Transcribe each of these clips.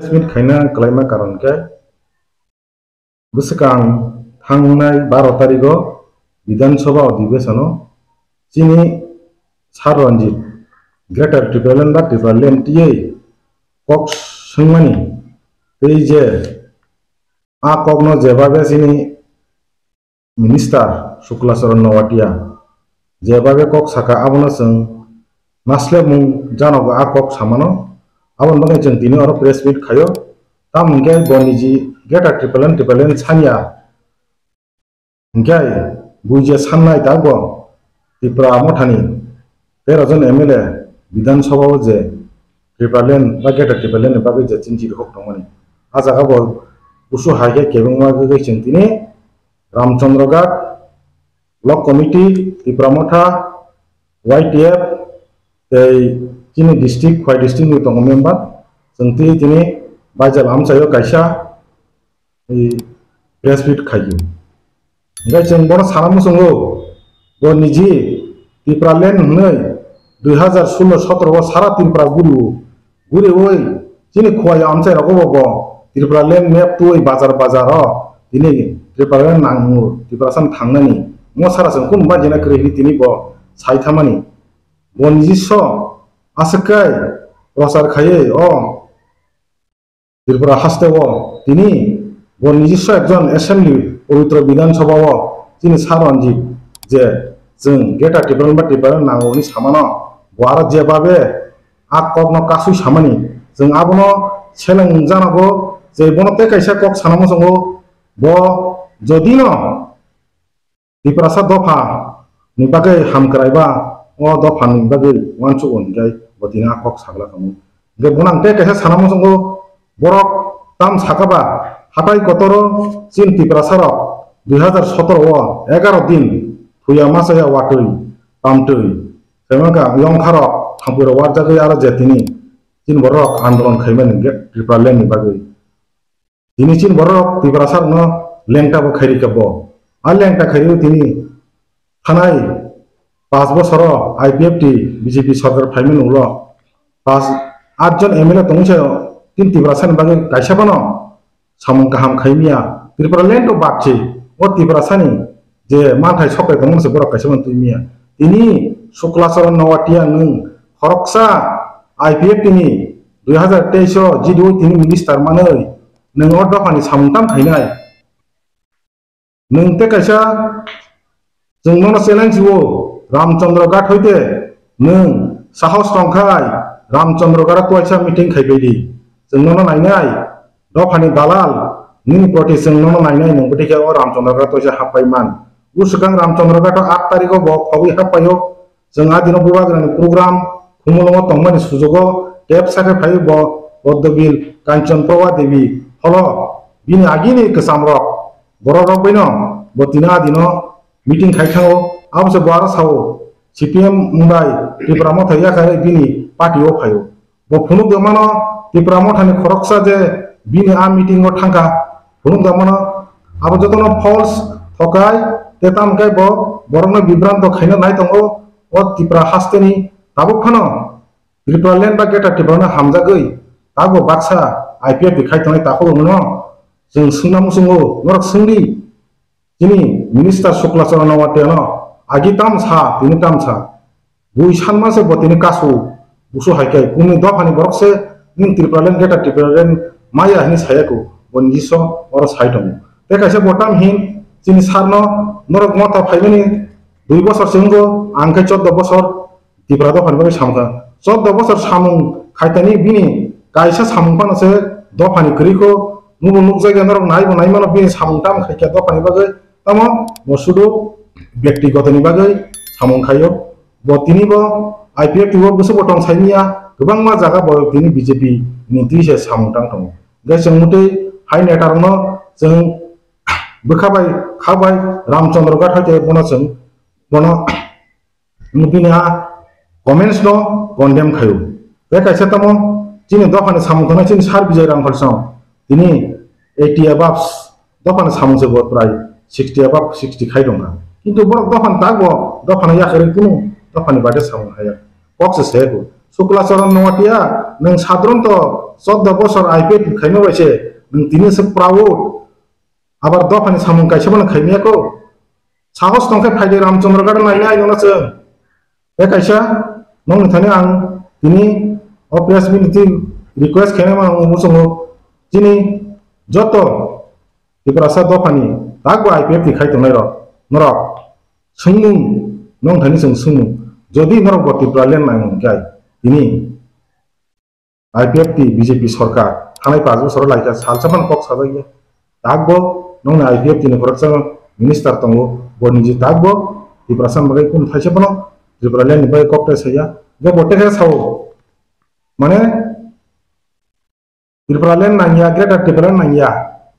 Smith खायना कलाइमा कारण के गोसोखां थांनाय बार' तारिखआव বিধানসভা অধিবেশনও চিনি সার রঞ্জিত গ্রেটার ট্রিপুরাল্যান্ড বা ট্রিপুরাল্যান্ড টিয়ে কক সোংমানি এই যে আ কগ্ন যেভাবে চিনি মিনিস্টার শুক্লাচরণ নওয়াটিয়া যেভাবে কক সাকা আবনো जों নাসলে মুং জানাবো আ কক সামানো abon bangai jeng dini oro press meet khayo tam hingke boni ji geta triplen triplen sanya hingke বুঝে সান্নাই তাগ ত্রিপুরা মঠানি। তেরো জন এম এল এ বিধানসভাও যে ত্রিপুরালেন বা গেটার ত্রিপুরালেন বাকি যে চিনচির হোক দমনি আজাগাবো উসু হাইকে কেবংমা গেছেন তিনি। রামচন্দ্র ঘাট ব্লক কমিটি ত্রিপুরা মঠা ওয়াইটিএফ এই chini district khwai district ni tong mem bat chang ti chini bajal am chayo kaisa ei breastfeed khayu ngai chang bon saram sungo go niji tipralen hnai 2016 17 বছর সারা তিনপ্রা গুরু ঘুরে ওই যিনি খোয়াই আমসাই রকম ত্রিপুরালেন মেপ তুই বাজার বাজার তিনি ত্রিপুরালেন নাঙ্গু ত্রিপুরাসান থাংনানি মো সারাসান কোন বা জেনা করে তিনি ব সাইথামানি বনিজিস ब निजिस्स आसकाय प्रसार खाये अ ত্রিপুরা হাসতেব তিনি ব নিজস্ব একজন এসেম্বলি পবিত্র বিধানসভাও তিনি সারঞ্জিত যে जों गेटा टिपरन बा टिपरन नांगौनि सामानो बहारा जेबाबे आक ककनो कासुइ सामानि जों आबनो सेलें जानांगौ जे बनो ते काइसा कक सानामो संगो ब जदि न टिपरासा दफा नि बागै हामक्राइबा अ दफा नि बागै वानसु अनगाय tinga kok sagla kamu ge bonang te kaisa sanamo songo borok tam sakaba হাটাই কতর চীন তিপ্রাসার দুই হাজার সতেরো ও এগারো দিন থুয়া মাসে ওয়াটই পামটই সেমাকা ইয়ংখার থাম্পুর ওয়ার জাগে আর যে তিনি চীন বরক আন্দোলন খাইমেন ত্রিপুরা লেনি বাগে তিনি চীন বরক তিপ্রাসার ন লেংটাবো খাইরিকাব আর লেংটা খাইও তিনি থানায় পাঁচ বছর আইপিএফটি বিজেপি সরকার ফাইমেন উল পাঁচ আটজন MLA দংছে tin tibra san bagi kaisa bano samung kaham khaimia Tripura land ও বাড়ছে ও ত্রিপুরা সানি যে মাথায় সকালে তেমন সে বড় কাছে তুই মিয়া তিনি শুক্লাচরণ নওয়াটিয়া নং হরকসা আইপিএফ তিনি দুই হাজার তেইশ জিডি তিনি মিনিস্টার মানে নों अ दफानि सामताम खायनाय नों ते कायसा जों नोंनो चेलेन्ज हो রামচন্দ্রঘাট হইতে নং সাহস দংখাই রামচন্দ্রঘাটা তোয়াইসা মিটিং খাইবাইদি जोंनो नायनाय दफानि दालाल निनि प्रति जोंनो नायनाय नंगौथिखे अ रामचंद्रघाट तोइसा हाबबायमान उसुखां रामचंद्रघाट आठ तारिखआव बावै हाबबायो जोंहा दिनाव बुबाग्रानि प्रग्राम खुमुलङाव तंमानि सुजुगाव टेप साखे फायो बद्धबिल कांचन प्रवा देवी फल बिनि आगिनि गोसामरक बर' रक बैन बतिना दिनाव मिटिं खाइथाओ आमसे बारा साओ सिपिएम मुंडाई त्रिपुरा मथा याखाय बिनि पार्टीओ फायो बफुनु दमानो त्रिपुरा मथानि खरकसा जे बिनि आ मिटिंगो थांखा फुनु दमानो आब जतनो फल्स थकाय तेतामकाय ब बरनो बिभ्रांत खाइनो नाय तंगो अ त्रिपुरा हास्तेनि ताबुखानो त्रिपुरा लेन बा गेटा त्रिपुरानो हामजागै तागो बाक्सा आइपिएफ खाइथनाय ताखौ दङ जों सोंना मुसुङो नरक सोंदि যিনি মিনিস্টার শুক্লাচরণ তেন আগি তাম সা তিনি তাম সা দুই সান মাসে তিনি কাসু বুসু হাইকাই কুমি দফানি বরকসে নিন ত্রিপ্রালেন গেটা ত্রিপ্রালেন মাই আহিনি সায়াকু ও নিস অর সাইটম তে কাছে বটাম হিন, যিনি সারন নরক মতা ফাইবেনি। দুই বছর সিংহ, আংখাই চোদ্দ বছর ত্রিপ্রা দফানি বরে সামখা। চোদ্দ বছর সামুং খাইতানি বিনি কাইসা সামুং পানসে দফানি করিকো। নুবু নুক জায়গা নরক নাইবো, নাইমানো বিনি সামুং তাম খাইকা দফানি বাজে तम वसुडो व्यक्तिगतनि बागै सामं खायो बतिनिब आइपिएफ टुबो गुसो बटम साइनिया गोबां मा जागा बरतिनि बिजेपि नितिसे सामंतां दङ गासै मते हाइ नेटारनो जों बोखाबाय खाबाय रामचंद्र गाथाते बनजों बन नुबिना कमेन्ट्स न कन्डेम खायो बे खायसे तम जिनि दफानि सामंखौनो जिनि सार बिजय रामफलसं दिनै एटिया बाब्स दफानि सामंसो बरप्राय सिक्सटि एबा सिक्सटिखाय दङ किन्तु बरक दफान तागब दफाना याखरै कुनु दफानि बाटे सावनो हाया कक्स सेगु शुक्लाचरण नवाटिया नों साधारणत चौद्द बसर आइपिएफ खायनो बायसे नों तिनिसो प्राउड আবার দফানি সামুন কাইছে বলে খাইমিয়াকো সাহস নখাই ফাইদে রামচন্দ্র গাড় নাইলে আইনলা जों बे कायसा नों थाने आं दिनै अप्रेस मिनिटि रिक्वेस्ट खालामो आं मोसङो दिनै जत ত্রিপুরা দফানি তাক বা আইপিএফ নি খাই তংনাই রক নরক সুমুং নং থানি সং সুমুং যদি নরক বতি ব্রালেন নাই মন গাই তিনি আইপিএফ টি বিজেপি সরকার থানায় পাঁচ বছর লাইকা সালচামান কক সাজাইয়া তাক বো নং না আইপিএফ তিনি প্রোডাকশন মিনিস্টার তঙ্গো বো নিজে তাক বো ত্রিপুরাসান বাগাই কোন থাইছে বনো ত্রিপুরালেন নিবাই কপটাই সাইয়া গে বটে হে সাও মানে ত্রিপুরালেন নাঙ্গিয়া গ্রেটার ত্রিপুরালেন নাঙ্গিয়া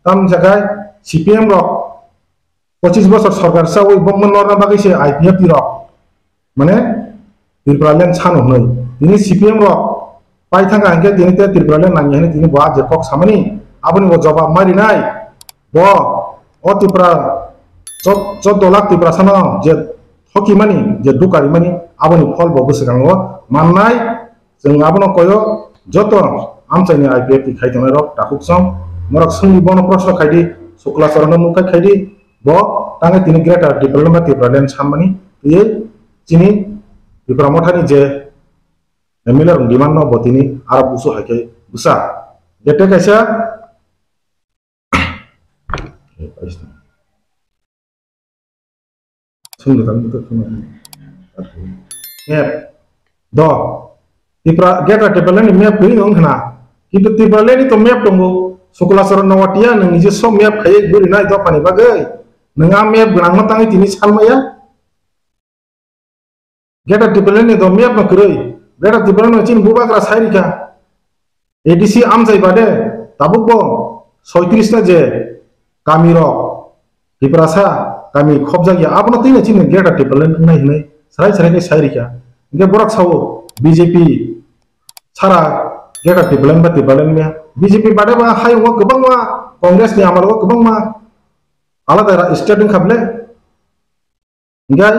তাম জায়গায় সিপিএম রক পঁচিশ বছর সরকার সা ওই বঙ্গ নরনা বাগেছে আইপিএফ রক। মানে ত্রিপুরালেন ছান হই তিনি সিপিএম রক পাই থাকা আঙ্কে তিনি তে ত্রিপুরালেন নাঙ্গি হেনে তিনি বা যে কক সামনি আপনি ও জবাব মারি নাই? ব, অ ত্রিপুরা চোদ্দ লাখ ত্রিপুরা সান যে হকি মানি, যে দুকারি মানি, আপনি ফল বগুসে গাঙ্গ মাননাই जों आबनो कयो जत आमचाइनि आइपिएफ खाइदों रक टाखुक सम मरक सोंनि बन प्रश्न खाइदि शुक्लाचरण मुखा खाइदि মুখাই খাইদি ব তাঙ্গে তিনি গ্রেটার ডিপ্লোমা ত্রিপুরালেন সামমানি ইয়ে চিনি ত্রিপুরা মঠানি যে এমএলএ রং ডিমান্ড ন বতিনি আর বুসু হাইকে বুসা যেতে কাইসা? শুনলো তার শুনো map do tipra geta tepelen map ni ong khna কিন্তু ত্রিপুরালে ni to map tongo sukula sor nawatia nang nije so map khaye guri nanga bulang nang itu tini sama ya. Geta dibelen ne domia meb ma kroi geta dibelen no chin buba kra sairi ka. Edc am sai bade tabuk bo 37 na je. Kami ro diprasa kami khobja ya apna tin chin geta dibelen nai nai. Sarai sarai ne sairi ka. Ge borak sawo. Bjp sara geta dibelen ba dibelen ya, bjp bade ba hai wa kubang wa kongres ni amal wa kubang ma. alada state khable ngai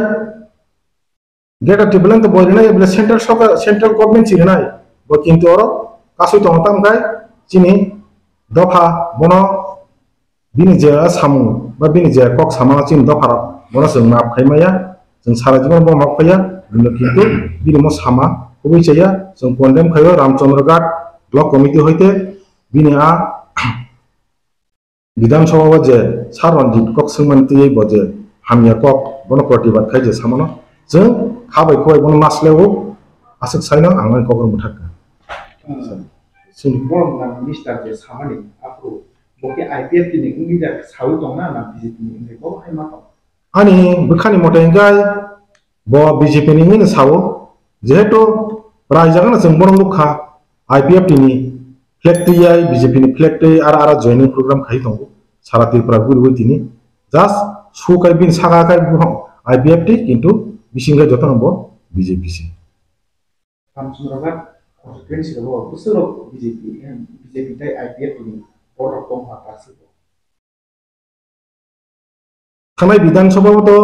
geta tibalen to boy na bele central Sarkar central government ছিল নাই bo কিন্তু oro কাসুই তো হতাম গাই চিনি দফা বন বিনি যে সামু বা বিনি যে কক সামা চিন দফা বন जों माप खाइमाया जों सारा जीवन बो माप खाया কিন্তু বিনি মো সামা খুবই চাইয়া जों কন্ডেম খাইও রামচন্দ্র ঘাট ব্লক কমিটি হইতে বিনি विधानसभा बजे सार रंजित कक सोमनती बजे हामिया कक बनो प्रतिबाद खाइजे सामानो जों खाबाय खबाय बनो मास्लेव आसक साइना आं ककर मुथाका सिन बन ना मिस्टर जे सामानि आफु बके आईपीएफ नि कुंगि जा साउ दंना ना बीजेपी नि ने बो हाय मा आनि बखानि मते गाय ब बीजेपी नि ने साउ जेहेतु रायजागना जों बनो लुखा आईपीएफ नि ಫ್ಲೆಕ್ಟಿಯಾಯ ಬಿಜೆಪಿನಿ ಫ್ಲೆಕ್ಟೆ আর আর জয়নিং প্রোগ্রাম খাই দো সারা ত্রিপুরা ঘুরবো তিনি জাস্ট সুকাই বিন সাকাকাই আই বি এফ টি কিন্তু বিশিংগা যত নম্বর বিজেপি সি খানাই তো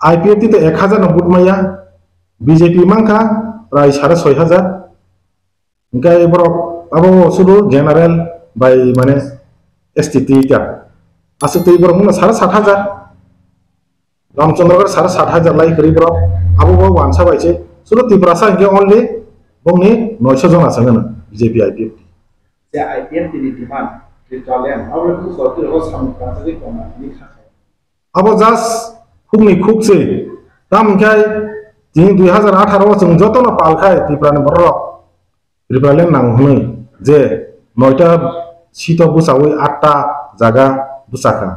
আই পি এফ টি তো এক হাজার নব্বই মাইয়া বিজেপি মাংখা প্রায় সাড়ে ছয় হাজার। ইনকাই এবার आबो सुदु जेनारेल बाय माने एसटीटी टा आसे तै बर' मुना साढ़े सात हजार रामचंद्रगढ़ साढ़े सात हजार लाई करी बर' आबो बो वानसा बायसे सुदु त्रिपुरासा इनके ओनली बंगनि नयस जन आसे गना BJP IPF se IPF ni demand Australian awle ku so tu ro sam ka sa ko na ni kha आबो रिपालेन नांहनै जे नयटा सिट बुसावै আটটা জায়গা বুসাখা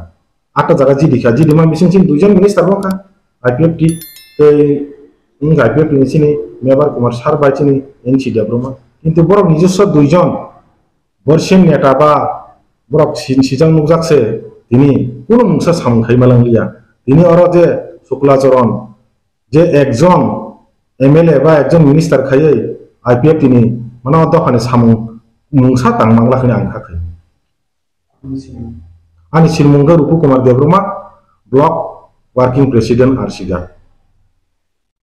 আটটা জায়গা জি দিখা জি দিমা মিশিং সিং দুইজন মিনিস্টার বকা আইপিএফ টি এই আইপিএফ নিচিনি মেবার কুমার সার বাইচিনি এন সি দেব্রমা কিন্তু বরক নিজস্ব দুইজন বর্ষের নেতা বা বরক সিজন নুকজাকছে তিনি কোনো মুসা সামখাই মালাংলিয়া তিনি অর যে শুক্লাচরণ যে একজন এমএলএ বা একজন মিনিস্টার খাইয়ে আইপিএফ তিনি mana dokane samung mungsa tang mangla khani ang khakai ni ani silmunga rupu kumar devruma block working president arsiga